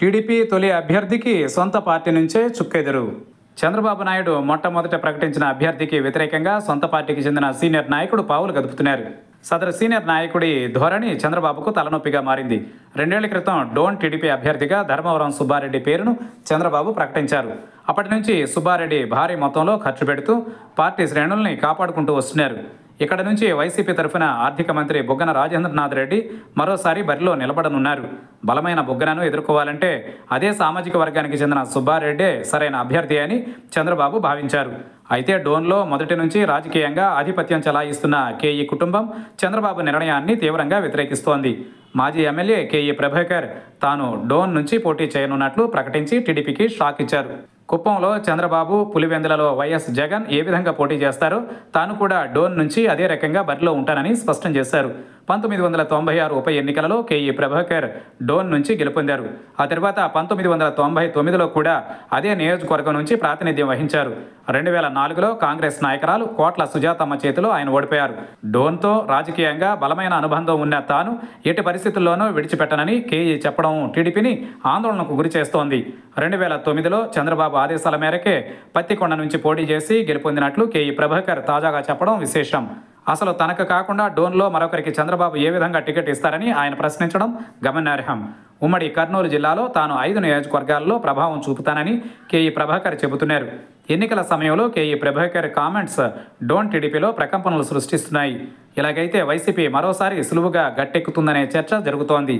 TDP తొలి అభ్యర్థికి సొంత పార్టీ నుంచే చుక్కెదురు. చంద్రబాబు నాయుడు మొట్టమొదట ప్రకటించిన అభ్యర్థికి వ్యతిరేకంగా సొంత పార్టీకి చెందిన సీనియర్ నాయకుడు పావులు గదుపుతున్నారు. సదరు సీనియర్ నాయకుడి ధోరణి చంద్రబాబుకు తలనొప్పిగా మారింది. రెండేళ్ళ క్రితం డోన్ టీడీపీ అభ్యర్థిగా ధర్మవరం సుబ్బారెడ్డి పేరును చంద్రబాబు ప్రకటించారు. అప్పటి నుంచి సుబ్బారెడ్డి భారీ మొత్తంలో ఖర్చు పెడుతూ పార్టీ శ్రేణుల్ని కాపాడుకుంటూ వస్తున్నారు. ఇక్కడ నుంచి వైసీపీ తరఫున ఆర్థిక మంత్రి బుగ్గన రాజేంద్రనాథ్ రెడ్డి మరోసారి బరిలో నిలబడనున్నారు. బలమైన బుగ్గనను ఎదుర్కోవాలంటే అదే సామాజిక వర్గానికి చెందిన సుబ్బారెడ్డే సరైన అభ్యర్థి అని చంద్రబాబు భావించారు. అయితే డోన్లో మొదటి నుంచి రాజకీయంగా ఆధిపత్యం చెలాయిస్తున్న కేఈ కుటుంబం చంద్రబాబు నిర్ణయాన్ని తీవ్రంగా వ్యతిరేకిస్తోంది. మాజీ ఎమ్మెల్యే కేఈ ప్రభాకర్ తాను డోన్ నుంచి పోటీ చేయనున్నట్లు ప్రకటించి టీడీపీకి షాక్ ఇచ్చారు. కుప్పంలో చంద్రబాబు పులివెందులలో వైఎస్ జగన్ ఏ విధంగా పోటీ చేస్తారో? తాను కూడా డోన్ నుంచి అదే రకంగా బరిలో ఉంటానని స్పష్టం చేశారు. పంతొమ్మిది వందల తొంభై ఆరు ఉప ఎన్నికలలో కేఈ ప్రభాకర్ డోన్ నుంచి గెలుపొందారు. ఆ తర్వాత పంతొమ్మిది వందల తొంభై తొమ్మిదిలో కూడా అదే నియోజకవర్గం నుంచి ప్రాతినిధ్యం వహించారు. రెండు వేల నాలుగులో కాంగ్రెస్ నాయకురాలు కోట్ల సుజాతమ్మ చేతిలో ఆయన ఓడిపోయారు. డోన్తో రాజకీయంగా బలమైన అనుబంధం ఉన్న తాను ఎట్టి పరిస్థితుల్లోనూ విడిచిపెట్టనని కేఈ చెప్పడం టీడీపీని ఆందోళనకు గురి చేస్తోంది. రెండు వేల తొమ్మిదిలో చంద్రబాబు ఆదేశాల మేరకే పత్తికొండ నుంచి పోటీ చేసి గెలుపొందినట్లు కేఈ ప్రభాకర్ తాజాగా చెప్పడం విశేషం. అసలు తనకు కాకుండా డోన్లో మరొకరికి చంద్రబాబు ఏ విధంగా టికెట్ ఇస్తారని ఆయన ప్రశ్నించడం గమనార్హం. ఉమ్మడి కర్నూలు జిల్లాలో తాను ఐదు నియోజకవర్గాల్లో ప్రభావం చూపుతానని కేఈ ప్రభాకర్ చెబుతున్నారు. ఎన్నికల సమయంలో కేఈ ప్రభాకర్ కామెంట్స్ డోన్ టీడీపీలో ప్రకంపనలు సృష్టిస్తున్నాయి. ఇలాగైతే వైసీపీ మరోసారి సులువుగా గట్టెక్కుతుందనే చర్చ జరుగుతోంది.